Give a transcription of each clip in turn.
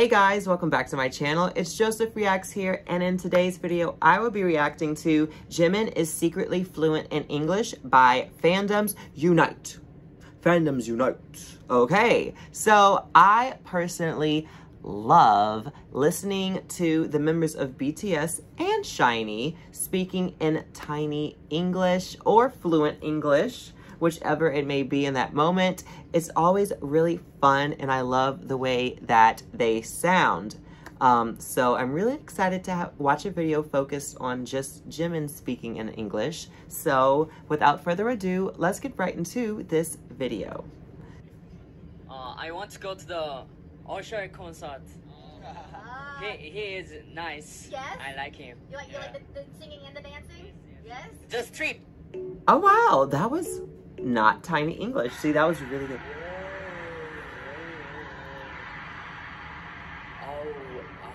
Hey guys, welcome back to my channel. It's Joseph Reacts here, and in today's video, I will be reacting to Jimin is Secretly Fluent in English by Fandoms Unite. Fandoms Unite. Okay, so I personally love listening to the members of BTS and SHINee speaking in tiny English or fluent English whichever it may be in that moment. It's always really fun and I love the way that they sound. Um, so I'm really excited to watch a video focused on just Jimin speaking in English. So without further ado, let's get right into this video. Uh, I want to go to the Usher concert. Ah. He, he is nice. Yes? I like him. You like, you like the, the singing and the dancing? Yes? Just trip. Oh wow, that was not tiny English. See, that was really good. Oh, uh,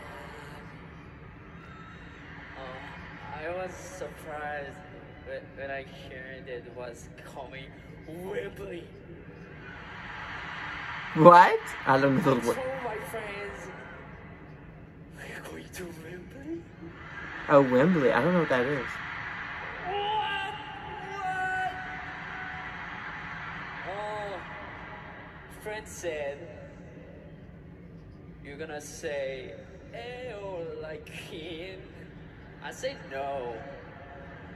uh, I was surprised when, when I heard it was coming Wembley. What? I don't know I the told word. my friends, we're going to Wembley. Oh, Wembley. I don't know what that is. Friend said, you're gonna say, Ew, like him. I said no.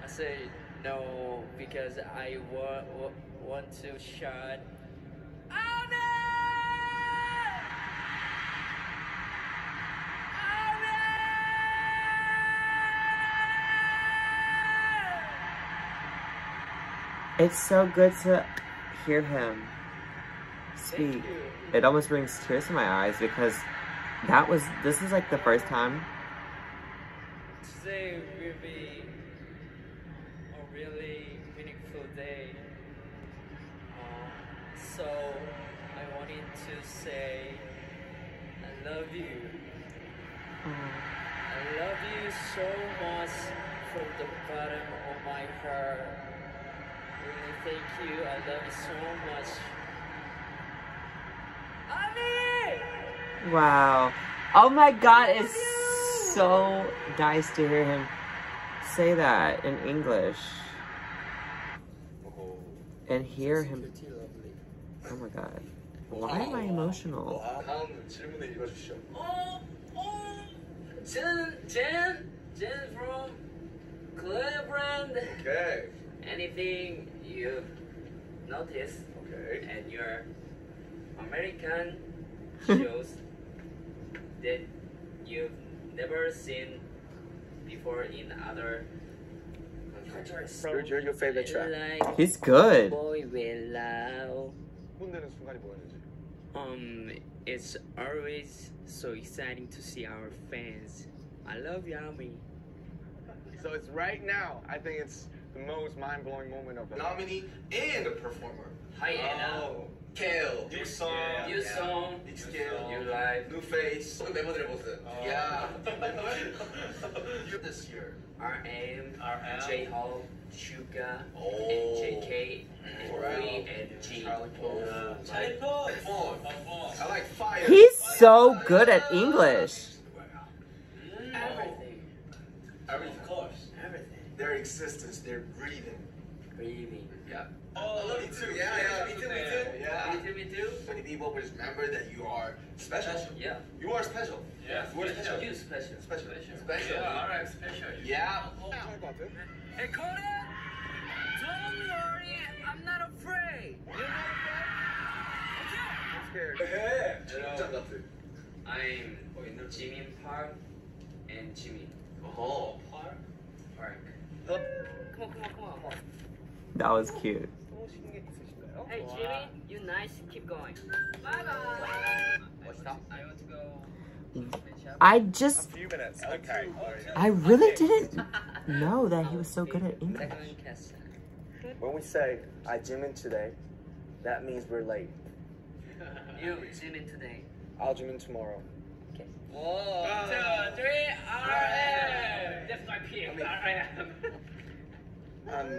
I said no because I want, wa- want to. Oh no! It's so good to hear him It almost brings tears to my eyes because that was, this is like the first time. Today will be a really meaningful day. Uh, so I wanted to say I love you. I love you so much from the bottom of my heart. Really thank you. I love you so much. Wow. Oh my god, it's so nice to hear him say that in English. And hear him. Oh my god. Why am I emotional? Jen, Jen, Jen from Cleveland. Okay. Anything you've noticed okay. and your American shows that you've never seen before in other countries. Your, your, your favorite track. Like He's good. Boy will um, it's always so exciting to see our fans. I love Yami. So it's right now. I think it's the most mind-blowing moment of the nominee and a performer. Hi, Anna. Oh. Kale, new song, new yeah. song, new skill, new life, new face. 그 멤버들의 Oh. Yeah. this year. RM, RM, J Hall, Suga, oh. and Rory, and G. Charlie Paul. Form. I like fire. He's so good at English. Everything. Everything. Of course. Everything. Their existence, their breathing. Breathing. Oh, I love you too. Yeah, yeah, me too, me too. Yeah. Me too, me too. Many people will remember that you are special. special. Yeah. You are special. Yeah. You are special. You special. Special. Special. special. Yeah, all right, special. Yeah. Hey, Coda! Don't worry, I'm not afraid. You're not afraid? Okay. I'm scared. Hey. Hello. I'm Jimin Park and Jimmy. Oh, Park? Park. Come on, come on, come on. That was cute. Hey Jimmy, you nice. Keep going. Bye bye. What's up? I want to go. Mm. I just, okay. I really didn't know that he was so good at English. When we say, I gym in today, that means we're late. You gym in today. I'll gym in tomorrow. Okay. One, two, three, RM! That's my pee. I mean, RM. um,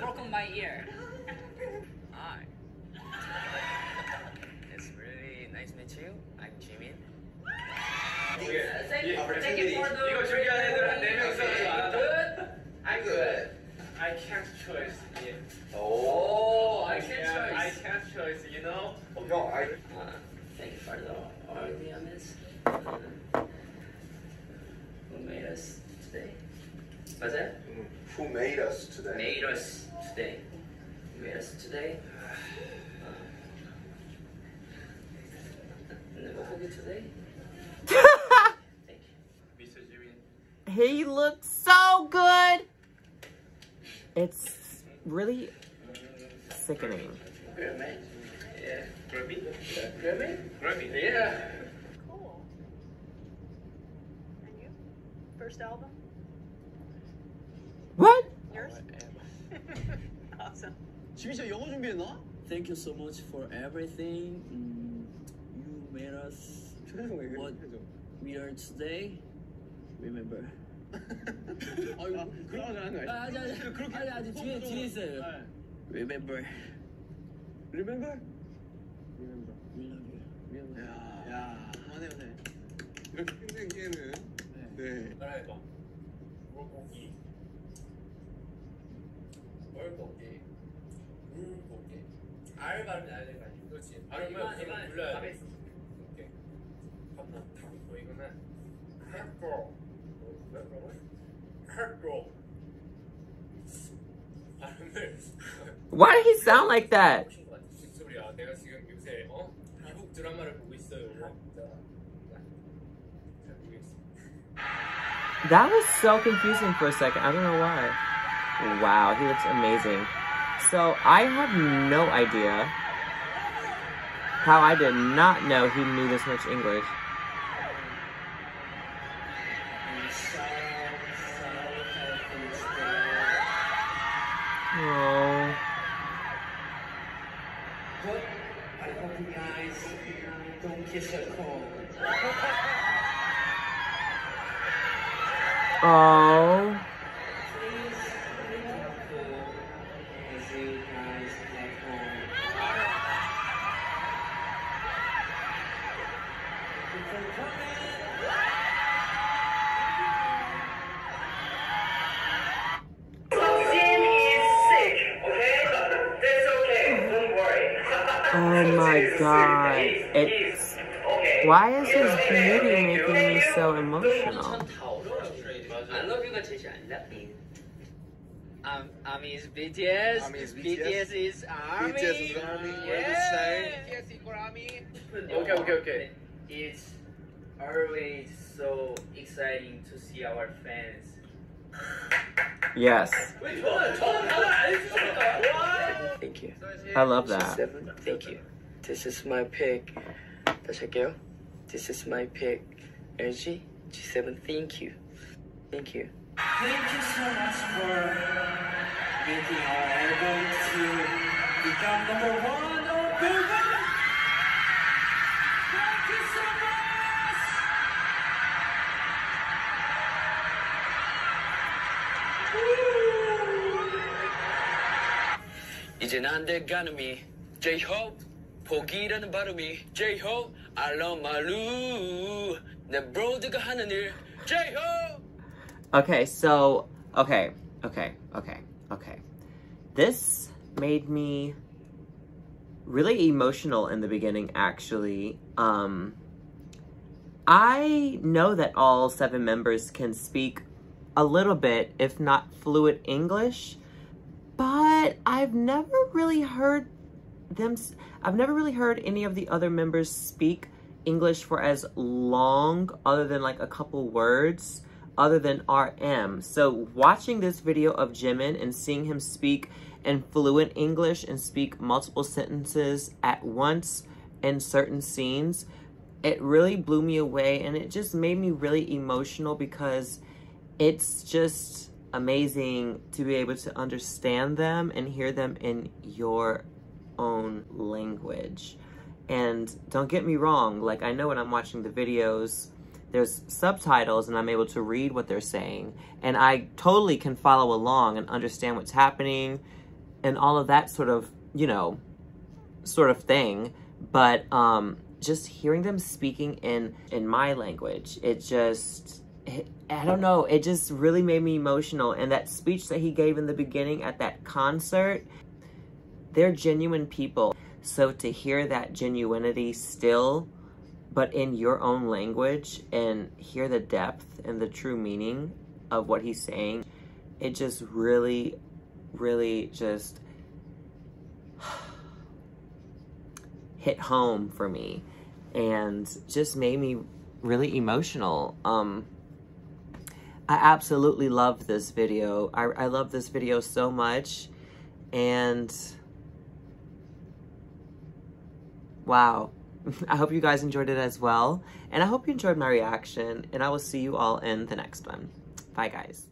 broken my ear. Hi. It's really nice to meet you. I'm Jimmy. Thank, Yeah, thank you for the 이거 준비한 애들 한네 명 있어서 Good. I'm good. I can't choice. Oh, I can Yeah, I choice. can't choice. You know. No, I. Uh, thank you for the audience. Who made us today? What's that? Who made us today? Made us today. Who made us today? Uh, never forget today. Thank you. Mr. Jimin. he looks so good. It's really sickening. Grammy. Yeah. Grammy? Grammy? Grammy. Yeah. Cool. And you? First album? What? Yours? awesome. 지민 씨 영어 준비했나? Thank you so much for everything. Mm, you made us what we are today. Remember. 아유 그런 거 잘하는 아, 아니, 아니, 그렇게 아니, 아니, 뒤에, 뒤에 있어요. Remember. Remember? We love you. 야, 야, 그만해요, 네. 이렇게 끝낸 게는 네. 따라해봐. 물고기. 물고기. 알 발음 나야 되는 거 아니야? 그렇지. 발음을 그럼 불러야 돼. 오케이. 한번 타고 이거는 해고. 해고. 발음을 Why did he sound like that? 무슨 것 같아? 무슨 소리야? 내가 지금 요새 어? 미국 드라마를 보고 있어요. 잘 모르겠어. That was so confusing for a second. I don't know why. Wow, he looks amazing. So I have no idea how I did not know he knew this much English. Oh. Oh. My god. It's why is his beauty making me so emotional? I love you guys. I love you. Um, Army is BTS. Army is BTS. BTS is Army. BTS is Army. We're the same. BTS equal Army. Okay, okay, okay. It's always so exciting to see our fans. Yes. Thank you. I love that. Thank you. This is my pick. 다시 할게요. This is my pick. LG G7. Thank you. Thank you. Thank you so much for making our album to become number one on Billboard. Thank you so much. 이제는 안돼 가늠이 J-Hope 포기라는 발음이 J-Hope 알로마루 내 브로드가 하는 일 J-Hope Okay, so okay, okay, okay, okay. This made me really emotional in the beginning actually. Um I know that all seven members can speak a little bit, if not fluent English, but I've never really heard them I've never really heard any of the other members speak English for as long other than like a couple words other than RM. So watching this video of Jimin and seeing him speak in fluent English and speak multiple sentences at once in certain scenes, it really blew me away and it just made me really emotional because it's just amazing to be able to understand them and hear them in your own language. And don't get me wrong, like I know when I'm watching the videos, there's subtitles and I'm able to read what they're saying. And I totally can follow along and understand what's happening and all of that sort of, you know, sort of thing. But um, just hearing them speaking in in my language, it just it, I don't know, it just really made me emotional. And that speech that he gave in the beginning at that concert, they're genuine people. So to hear that genuinity still, but in your own language and hear the depth and the true meaning of what he's saying, it just really, really just hit home for me and just made me really emotional. Um, I absolutely love this video. I, I love this video so much. And wow. I hope you guys enjoyed it as well. And I hope you enjoyed my reaction. And I will see you all in the next one. Bye, guys.